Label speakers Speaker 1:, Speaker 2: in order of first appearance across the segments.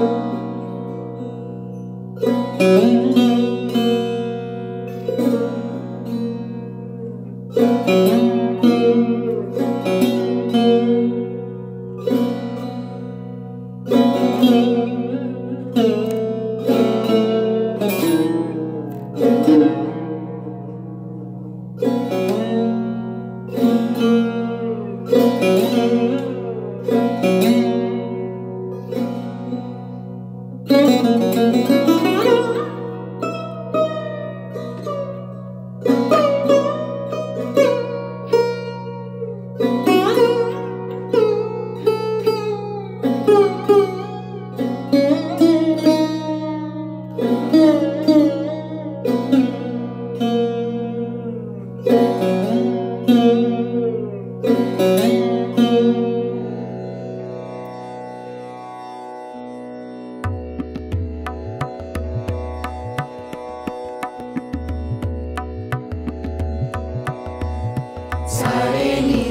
Speaker 1: Thank you. सारे नि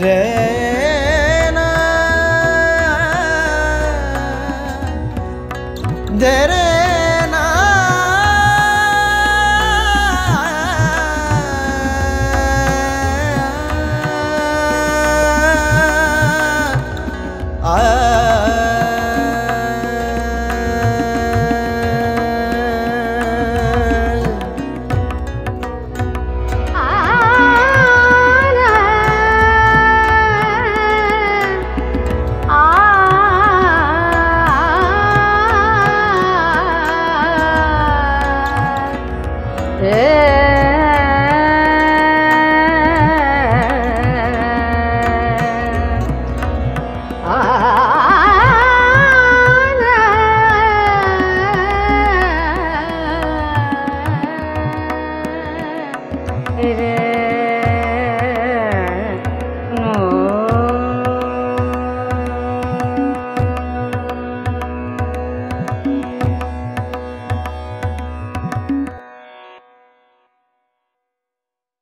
Speaker 2: rena dere Ah.